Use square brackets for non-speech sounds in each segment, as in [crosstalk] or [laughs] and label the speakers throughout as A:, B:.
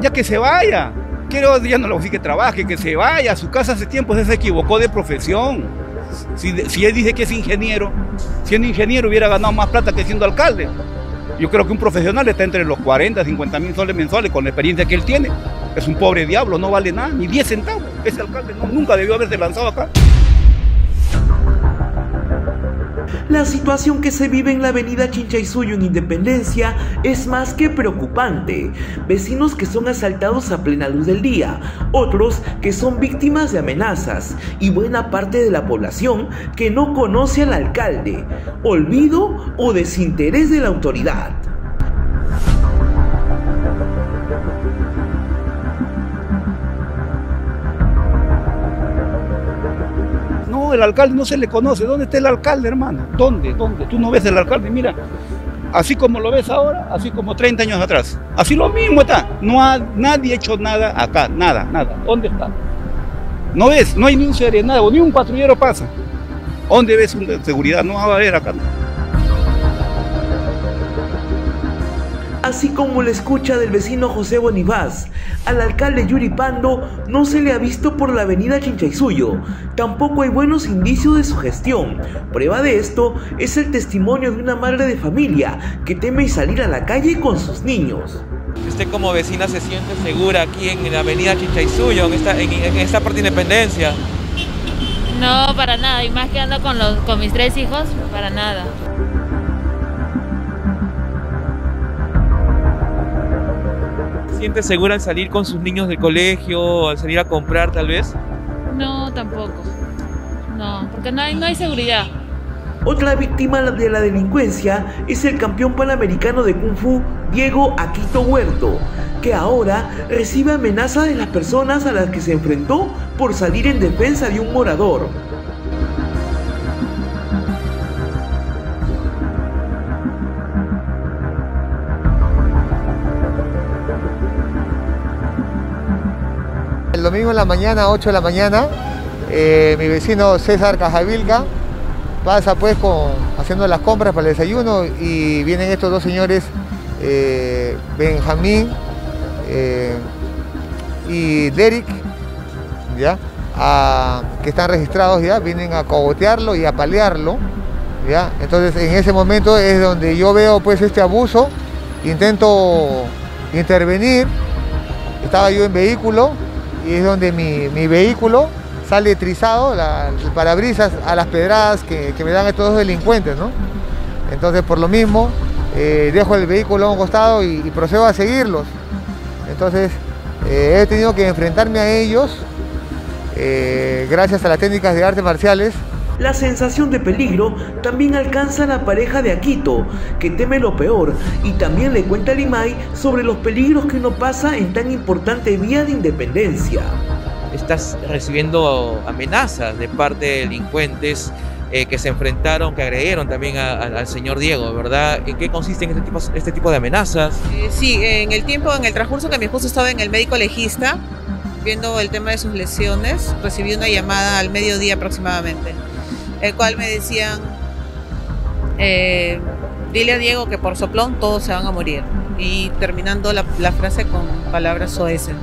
A: Ya que se vaya. Quiero ya no lo que trabaje, que se vaya. A su casa hace tiempo se equivocó de profesión. Si, él dice que es ingeniero, siendo ingeniero hubiera ganado más plata que siendo alcalde. Yo creo que un profesional está entre los 40, 50 mil soles mensuales con la experiencia que él tiene. Es un pobre diablo, no vale nada, ni 10 centavos. Ese alcalde nunca debió haberse lanzado acá.
B: La situación que se vive en la avenida Chinchaysuyo en Independencia es más que preocupante. Vecinos que son asaltados a plena luz del día, otros que son víctimas de amenazas y buena parte de la población que no conoce al alcalde, olvido o desinterés de la autoridad.
A: El alcalde no se le conoce. ¿Dónde está el alcalde, hermano? ¿Dónde? ¿Dónde? Tú no ves el alcalde, mira, así como lo ves ahora, así como 30 años atrás. Así lo mismo está. No ha nadie hecho nada acá, nada, nada. ¿Dónde está? No ves, no hay ni un serenado, ni un patrullero pasa. ¿Dónde ves una seguridad? No va a haber acá.
B: Así como la escucha del vecino José Bonivaz. Al alcalde Yuri Pando no se le ha visto por la avenida Chinchaysuyo. Tampoco hay buenos indicios de su gestión. Prueba de esto es el testimonio de una madre de familia que teme salir a la calle con sus niños.
C: Usted como vecina se siente segura aquí en la avenida Chinchaysuyo, en esta, en, esta parte de Independencia.
D: No, para nada, y más que ando con, los, con mis tres hijos, para nada.
C: Siente segura al salir con sus niños del colegio, al salir a comprar tal vez?
D: No, tampoco. No, porque no hay, no hay seguridad.
B: Otra víctima de la delincuencia es el campeón panamericano de Kung Fu, Diego Aquito Huerto, que ahora recibe amenaza de las personas a las que se enfrentó por salir en defensa de un morador.
E: Domingo en la mañana, 8 de la mañana, eh, mi vecino César Cajavilca pasa pues con, haciendo las compras para el desayuno y vienen estos dos señores, eh, Benjamín eh, y Derek, ¿ya? que están registrados ya, vienen a cogotearlo y a palearlo. ¿ya? Entonces en ese momento es donde yo veo pues este abuso, intento intervenir, estaba yo en vehículo, y es donde mi, vehículo sale trizado, el parabrisas, a las pedradas que, me dan estos delincuentes, ¿no? Entonces, por lo mismo, eh, dejo el vehículo a un costado y, procedo a seguirlos. Entonces, eh, he tenido que enfrentarme a ellos eh, gracias a las técnicas de artes marciales
B: la sensación de peligro también alcanza a la pareja de Aquito, que teme lo peor, y también le cuenta a Limay sobre los peligros que uno pasa en tan importante vía de independencia.
C: Estás recibiendo amenazas de parte de delincuentes eh, que se enfrentaron, que agredieron también al señor Diego, ¿verdad? ¿En qué consisten este tipo, este tipo de amenazas?
F: Eh, sí, en el tiempo, en el transcurso que mi esposo estaba en el médico legista, viendo el tema de sus lesiones, recibí una llamada al mediodía aproximadamente el cual me decían, eh, dile a Diego que por soplón todos se van a morir. Y terminando la, frase con palabras soeces.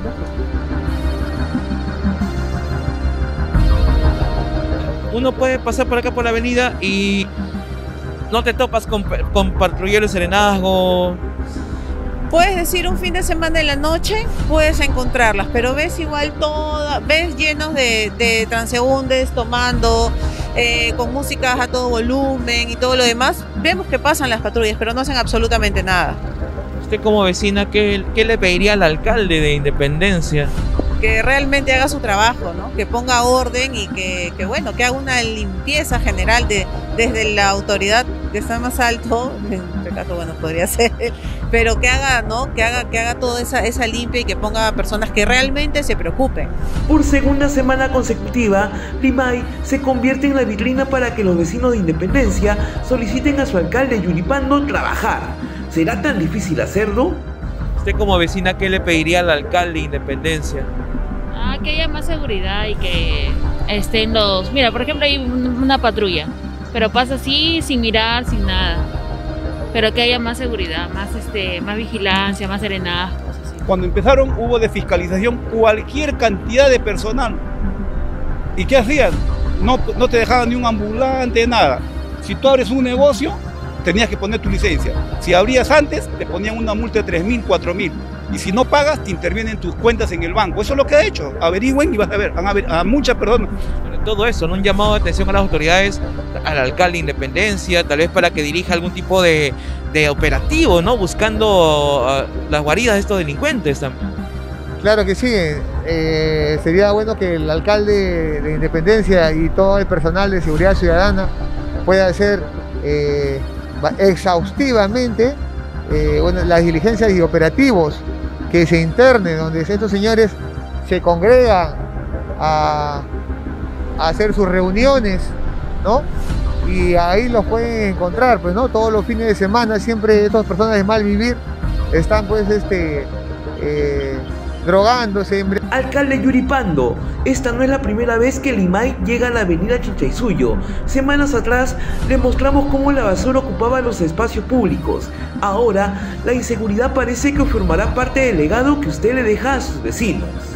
C: Uno puede pasar por acá por la avenida y no te topas con, con patrulleros serenazgo,
F: puedes decir un fin de semana en la noche, puedes encontrarlas, pero ves igual todas, ves llenos de, de transeúndes tomando, eh, con música a todo volumen y todo lo demás, vemos que pasan las patrullas, pero no hacen absolutamente nada.
C: Usted como vecina, ¿qué, qué le pediría al alcalde de Independencia?
F: que realmente haga su trabajo, ¿no? que ponga orden y que, que, bueno, que haga una limpieza general de, desde la autoridad que está más alto, en este caso, bueno, podría [laughs] ser, pero que haga, ¿no? Que haga, que haga toda esa, esa limpia y que ponga a personas que realmente se preocupen.
B: Por segunda semana consecutiva, Limay se convierte en la vitrina para que los vecinos de Independencia soliciten a su alcalde Yuripando trabajar. ¿Será tan difícil hacerlo?
C: Usted como vecina, ¿qué le pediría al alcalde de Independencia?
D: Ah, que haya más seguridad y que estén los... Mira, por ejemplo, hay una patrulla, pero pasa así, sin mirar, sin nada. Pero que haya más seguridad, más, este, más vigilancia, más serenazgos, así.
A: Cuando empezaron hubo de fiscalización cualquier cantidad de personal. ¿Y qué hacían? No, no te dejaban ni un ambulante, nada. Si tú abres un negocio, tenías que poner tu licencia. Si abrías antes, te ponían una multa de 3 mil, 4 mil. Y si no pagas, te intervienen tus cuentas en el banco. Eso es lo que ha hecho. Averigüen y vas a ver. Han aver- a muchas personas.
C: Todo eso, ¿no? un llamado de atención a las autoridades, al alcalde de Independencia, tal vez para que dirija algún tipo de, de operativo, ¿no? Buscando ah, las guaridas de estos delincuentes también.
E: Claro que sí, eh, sería bueno que el alcalde de Independencia y todo el personal de seguridad ciudadana pueda hacer eh, exhaustivamente eh, las diligencias y operativos que se internen, donde estos señores se congregan a, hacer sus reuniones, ¿no? Y ahí los pueden encontrar, pues, ¿no? Todos los fines de semana, siempre estas personas de mal vivir están, pues, este, eh, drogándose,
B: Alcalde Yuripando, esta no es la primera vez que el IMAI llega a la avenida Chinchaysuyo. Semanas atrás le mostramos cómo la basura ocupaba los espacios públicos. Ahora, la inseguridad parece que formará parte del legado que usted le deja a sus vecinos.